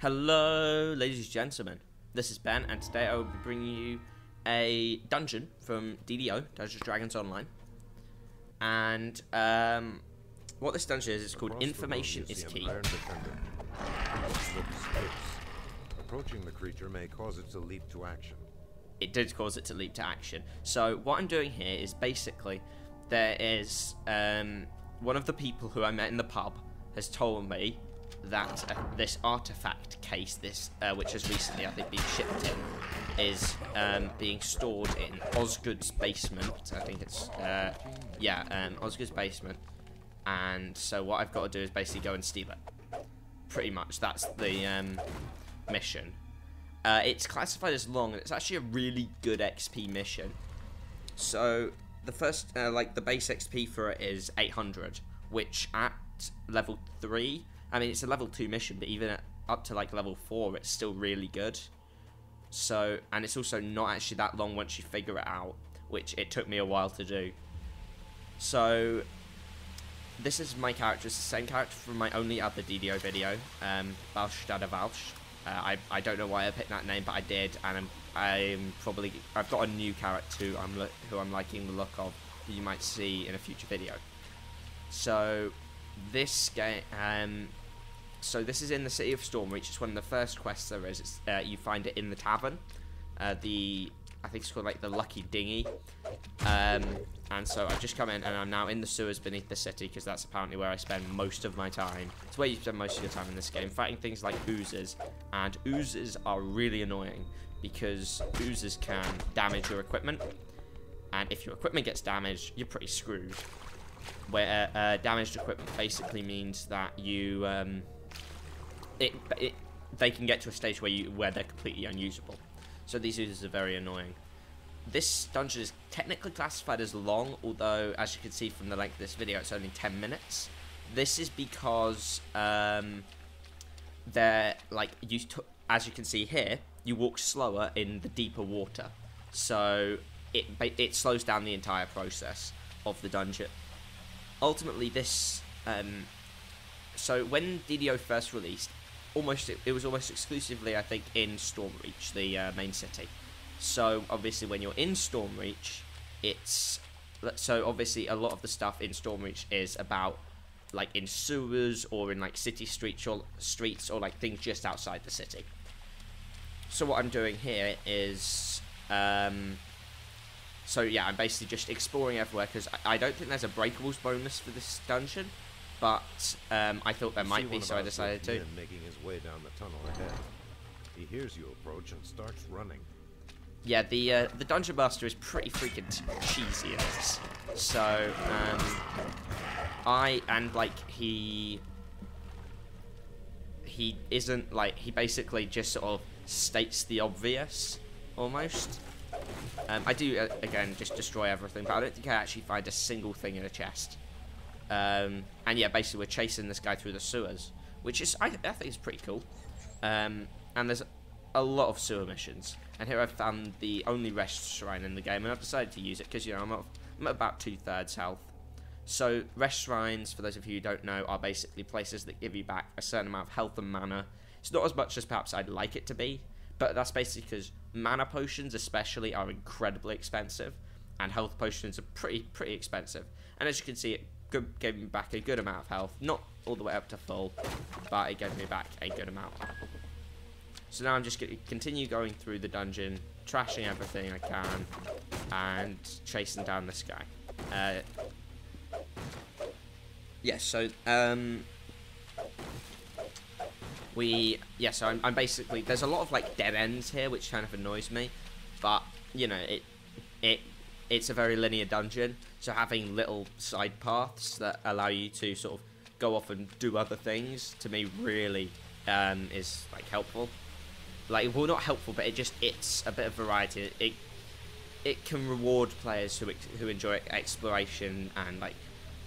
Hello, ladies and gentlemen. This is Ben, and today I will be bringing you a dungeon from DDO, Dungeons Dragons Online. And um, what this dungeon is, is called Across Information is Key. iron defender. It looks fierce. Approaching the creature may cause it to leap to action. It did cause it to leap to action. So what I'm doing here is basically there is um, one of the people who I met in the pub has told me that uh, this artifact case, this uh, which has recently I think been shipped in, is um, being stored in Osgood's basement. I think it's uh, yeah, um, Osgood's basement. And so what I've got to do is basically go and steal it. Pretty much, that's the um, mission. Uh, it's classified as long, and it's actually a really good XP mission. So the first, uh, like the base XP for it is 800, which at level three, I mean it's a level two mission, but even at, up to like level four, it's still really good. So, and it's also not actually that long once you figure it out, which it took me a while to do. So, this is my character. It's the same character from my only other DDO video, um, Balstada Valsh. Uh, I, I don't know why I picked that name, but I did, and I'm, I'm probably I've got a new character who I'm who I'm liking the look of, who you might see in a future video. So, this game, um, so this is in the city of Stormreach. It's one of the first quests there is. It's, uh, you find it in the tavern, uh, the I think it's called like the Lucky Dinghy. Um, and so I've just come in and I'm now in the sewers beneath the city because that's apparently where I spend most of my time. It's where you spend most of your time in this game, fighting things like oozes. And oozes are really annoying because oozes can damage your equipment. And if your equipment gets damaged, you're pretty screwed. Where uh, damaged equipment basically means that you, um, it, it, they can get to a stage where you where they're completely unusable. So these oozes are very annoying. This dungeon is technically classified as long, although as you can see from the length of this video, it's only 10 minutes. This is because um, they're like you, as you can see here, you walk slower in the deeper water, so it it slows down the entire process of the dungeon. Ultimately, this um, so when DDO first released, almost it, was almost exclusively I think in Stormreach, the uh, main city. So obviously when you're in Stormreach, it's so obviously a lot of the stuff in Stormreach is about like in sewers or in like city streets or streets or like things just outside the city. So what I'm doing here is um so yeah, I'm basically just exploring everywhere because I, I don't think there's a breakables bonus for this dungeon, but um, I thought there might be, so I decided to. making his way down the tunnel ahead. He hears you approach and starts running. Yeah, the uh, the dungeon master is pretty freaking cheesy in this. So um, I and like he he isn't like he basically just sort of states the obvious almost. Um, I do uh, again just destroy everything, but I don't think I actually find a single thing in a chest. Um, and yeah, basically we're chasing this guy through the sewers, which is I, I think is pretty cool. Um, and there's a lot of sewer missions. And here I've found the only rest shrine in the game, and I've decided to use it because you know I'm I'm at about two thirds health. So rest shrines, for those of you who don't know, are basically places that give you back a certain amount of health and mana. It's not as much as perhaps I'd like it to be, but that's basically because mana potions, especially, are incredibly expensive, and health potions are pretty pretty expensive. And as you can see, it good, gave me back a good amount of health, not all the way up to full, but it gave me back a good amount. So now I'm just going to continue going through the dungeon, trashing everything I can, and chasing down this guy. Uh, yes, so um, we yeah. So I'm, I'm basically there's a lot of like dead ends here, which kind of annoys me, but you know it it it's a very linear dungeon, so having little side paths that allow you to sort of go off and do other things to me really um, is like helpful. Like well not helpful but it just it's a bit of variety. It it can reward players who who enjoy exploration and like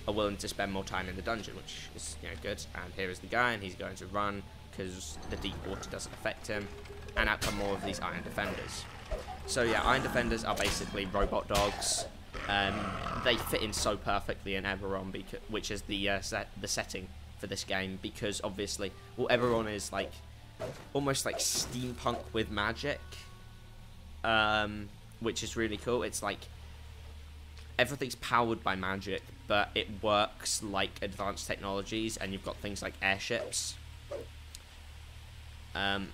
are willing to spend more time in the dungeon which is you know good. And here is the guy and he's going to run because the deep water doesn't affect him. And out come more of these iron defenders. So yeah iron defenders are basically robot dogs. Um, they fit in so perfectly in Eberron, which is the uh, set- the setting for this game, because obviously, well, Eberron is like almost like steampunk with magic, um, which is really cool. It's like everything's powered by magic, but it works like advanced technologies, and you've got things like airships. Um,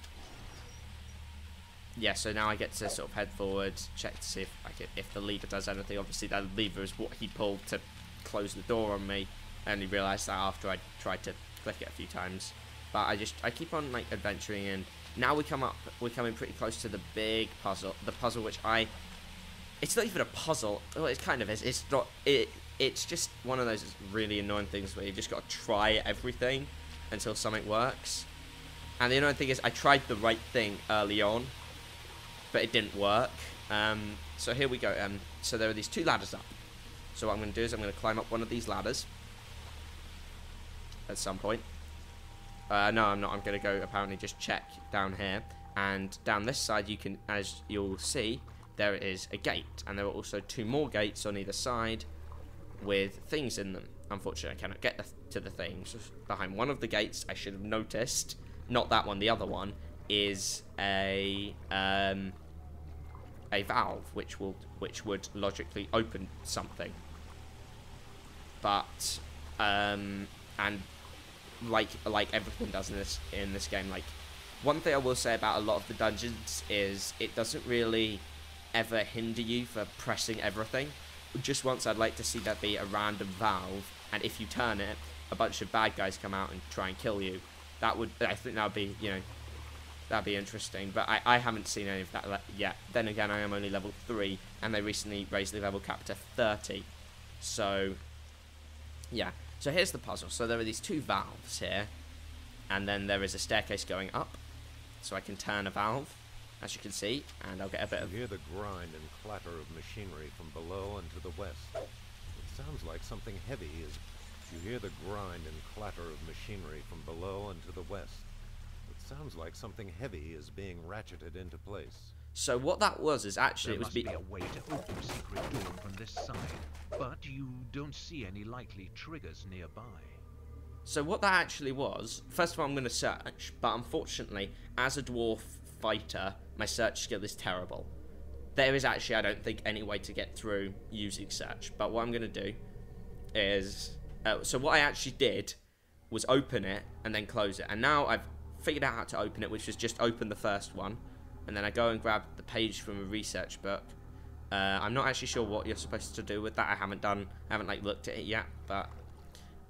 yeah, so now I get to sort of head forward, check to see if like if the lever does anything. Obviously, that lever is what he pulled to close the door on me. I only realised that after I tried to click it a few times. But I just I keep on like adventuring, and now we come up, we're coming pretty close to the big puzzle. The puzzle which I, it's not even a puzzle. Well, it kind of is. It's not. It it's just one of those really annoying things where you just got to try everything until something works. And the annoying thing is, I tried the right thing early on, but it didn't work. Um, so here we go. Um, so there are these two ladders up. So what I'm going to do is I'm going to climb up one of these ladders at some point. Uh, no, I'm not. I'm going to go apparently just check down here. And down this side, you can, as you'll see, there is a gate. And there are also two more gates on either side with things in them. Unfortunately, I cannot get the, to the things. Behind one of the gates, I should have noticed, not that one, the other one, is a um, a valve which will which would logically open something. But um, and like like everything does in this in this game, like one thing I will say about a lot of the dungeons is it doesn't really ever hinder you for pressing everything. Just once I'd like to see that be a random valve, and if you turn it, a bunch of bad guys come out and try and kill you. That would I think that would be you know That'd be interesting, but I, I haven't seen any of that yet. Then again, I am only level 3, and they recently raised the level cap to 30. So, yeah. So here's the puzzle. So there are these two valves here, and then there is a staircase going up. So I can turn a valve, as you can see, and I'll get a bit of... You hear the grind and clatter of machinery from below and to the west. It sounds like something heavy is... You hear the grind and clatter of machinery from below and to the west. Sounds like something heavy is being ratcheted into place. So what that was is actually there it was must be a way to open a secret door from this side, but you don't see any likely triggers nearby. So what that actually was, first of all I'm going to search, but unfortunately, as a dwarf fighter, my search skill is terrible. There is actually, I don't think, any way to get through using search, but what I'm going to do is, uh, so what I actually did was open it and then close it, and now I've figured out how to open it, which was just open the first one, and then I go and grab the page from a research book. Uh, I'm not actually sure what you're supposed to do with that. I haven't done, I haven't like looked at it yet, but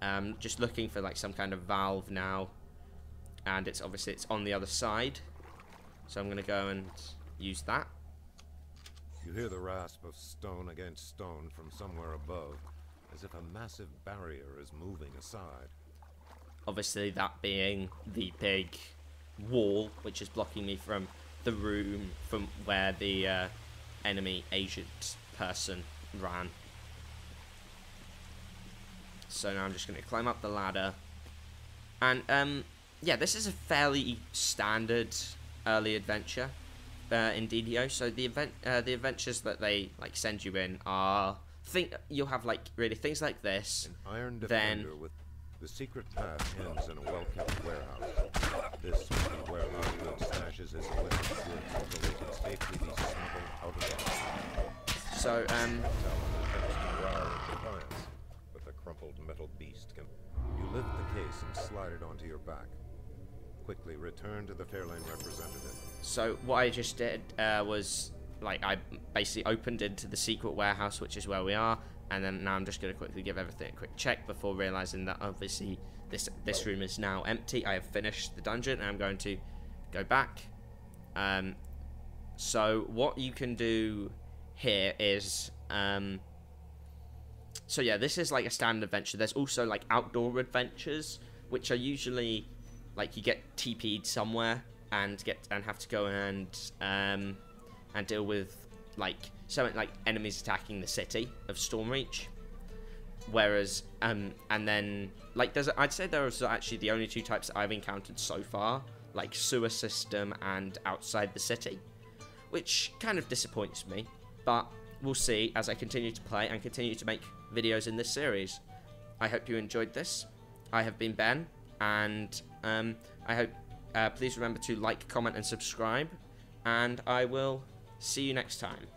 um, just looking for like some kind of valve now, and it's obviously it's on the other side, so I'm gonna go and use that. You hear the rasp of stone against stone from somewhere above, as if a massive barrier is moving aside. Obviously, that being the big wall, which is blocking me from the room from where the uh, enemy agent person ran. So now I'm just going to climb up the ladder. And, um, yeah, this is a fairly standard early adventure uh, in DDO. So the event, uh, the adventures that they, like, send you in are... Think you'll have like really things like this. An iron then with the secret path ends in a well-kept warehouse. This the warehouse that stashes his illicit goods related safely be smuggled out of the So, um... But the crumpled metal beast can... You lift the case and slide it onto your back. Quickly return to the Phiarlan representative. So, what I just did uh, was... Like, I basically opened into the secret warehouse, which is where we are, and then now I'm just going to quickly give everything a quick check before realizing that obviously this this room is now empty. I have finished the dungeon and I'm going to go back. Um, so what you can do here is um, so yeah, this is like a standard adventure. There's also like outdoor adventures, which are usually like you get TP'd somewhere and get and have to go and um, and deal with like something like enemies attacking the city of Stormreach. Whereas, um, and then like there's, I'd say those are actually the only two types I've encountered so far, like sewer system and outside the city, which kind of disappoints me. But we'll see as I continue to play and continue to make videos in this series. I hope you enjoyed this. I have been Ben, and um, I hope Uh, please remember to like, comment, and subscribe. And I will see you next time.